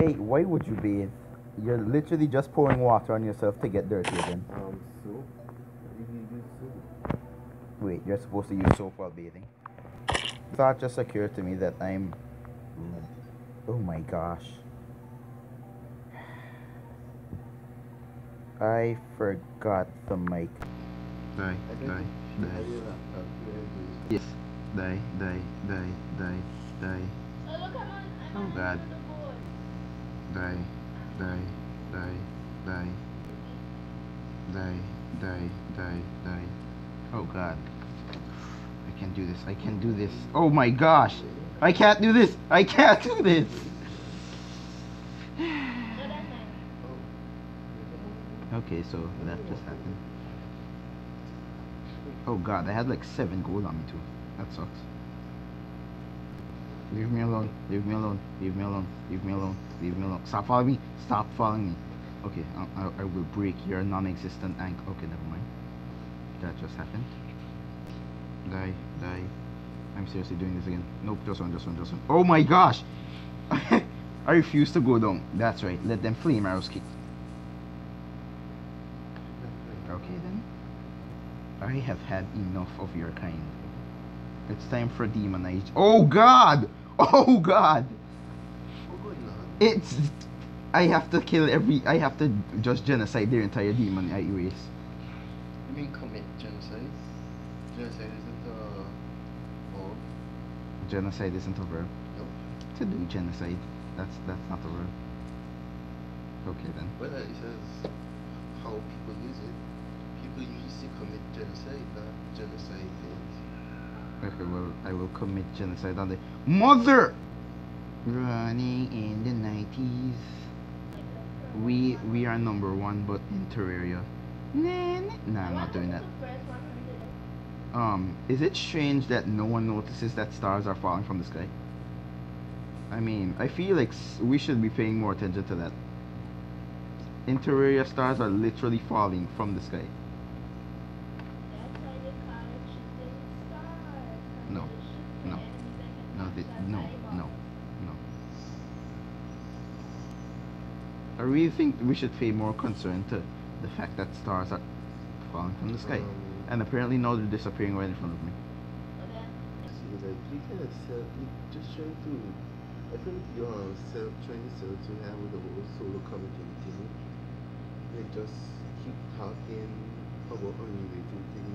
Why why would you be? You're literally just pouring water on yourself to get dirty again. Um, soap. You can use soap. Wait, you're supposed to use soap while bathing. Thought just occurred to me that I'm. Oh my gosh. I forgot the mic. Die, I die, die. have your laptop here and use Yes. Die, die, die, die, die, Oh, look, I'm on, I'm Oh, God. The board. die, die, die, die, die, die, die, die. Oh god. I can't do this. I can't do this. Oh my gosh. I can't do this. I can't do this. Okay, so that just happened. Oh god, I had like seven gold on me too. That sucks. Leave me alone. Leave me alone. Leave me alone. Leave me alone. Leave me alone. Stop following me. Stop following me. Okay, I, I, I will break your non-existent ankle. Okay, never mind. That just happened. Die, die. I'm seriously doing this again. Nope, just one, just one, just one. Oh my gosh! I refuse to go down. That's right. Let them flame arrows kick. Okay then. I have had enough of your kind. It's time for demon eyes. Oh god! Oh god! Oh. It's. I have to kill every. I have to just genocide their entire demon I erase. You mean commit genocide? Genocide isn't a verb. Genocide isn't a verb. Nope. To do genocide. That's that's not a verb. Okay then. Well, it says how people use it. People usually commit genocide, not genocide things. Okay, well I will commit genocide on the mother. Running in the nineties. We we are number one, but in Terraria. Nah, nah, nah, I'm not doing that. Um, is it strange that no one notices that stars are falling from the sky? I mean, I feel like we should be paying more attention to that. In Terraria, stars are literally falling from the sky. No. No. No, they, no, no, no. I really think we should pay more concern to the fact that stars are falling from the sky. Um, And apparently now they're disappearing right in front of me. see, like, you kind of sell, you just trying to, I like you're sell, trying to sell to have with the whole solo comic thing. Like, just keep talking about unrelated things,